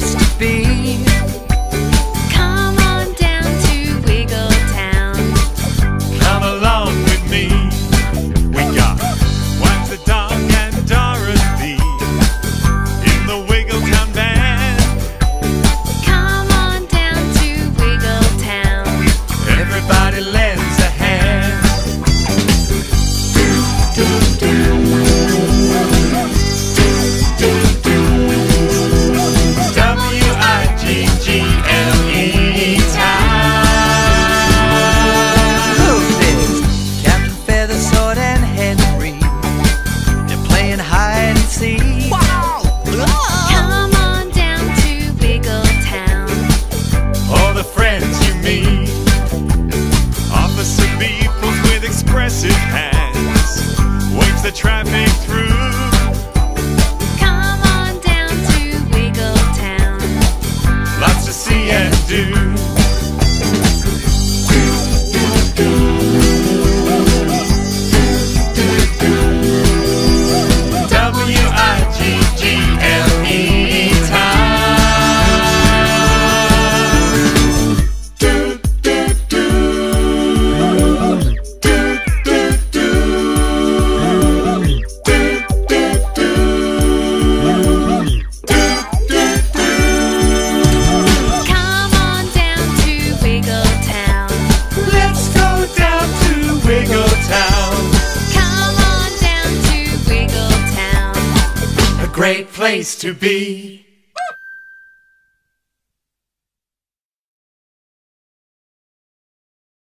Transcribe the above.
place to be. massive hand. Great place to be.